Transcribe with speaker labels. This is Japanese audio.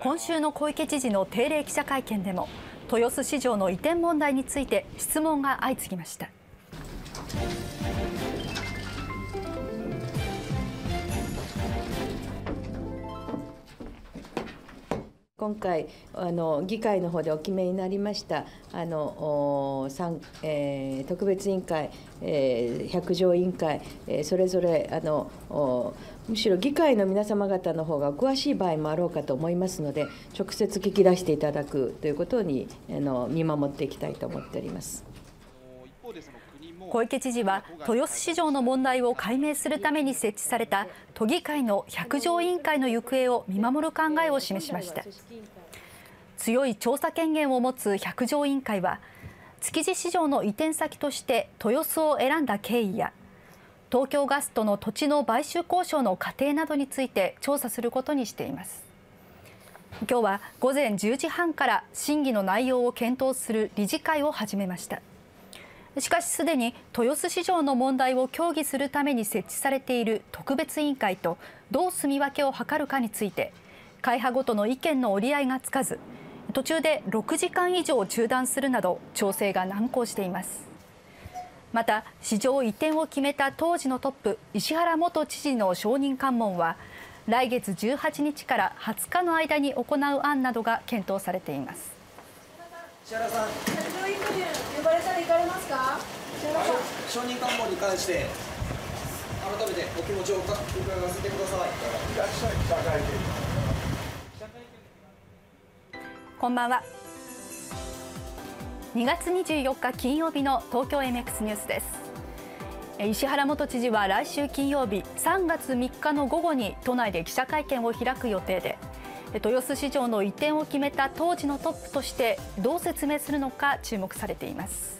Speaker 1: 今週の小池知事の定例記者会見でも豊洲市場の移転問題について質問が相次ぎました。
Speaker 2: 今回あの議会の方でお決めになりましたあの、えー、特別委員会、えー、百条委員会、えー、それぞれあのむしろ議会の皆様方の方が詳しい場合もあろうかと思いますので直接聞き出していただくということにあの見守っていきたいと思っております。
Speaker 1: 小池知事は豊洲市場の問題を解明するために設置された都議会の百条委員会の行方を見守る考えを示しました。強い調査権限を持つ百条委員会は築地市場の移転先として豊洲を選んだ経緯や東京ガスとの土地の買収交渉の過程などについて調査することにしています。今日は午前10時半から審議の内容を検討する理事会を始めました。しかしすでに豊洲市場の問題を協議するために設置されている特別委員会とどう住み分けを図るかについて会派ごとの意見の折り合いがつかず途中で6時間以上中断するなど調整が難航しています。また市場移転を決めた当時のトップ石原元知事の承認喚問は来月18日から20日の間に行う案などが検討されています。
Speaker 3: 石原さん呼ばれたら行かれますか承認喚問に関して改めてお気持ちを伺わせてください。いらっしゃい記者会
Speaker 1: 見こんばんは。2月24日金曜日の東京 MX ニュースです。石原元知事は来週金曜日3月3日の午後に都内で記者会見を開く予定で豊洲市場の移転を決めた当時のトップとしてどう説明するのか注目されています。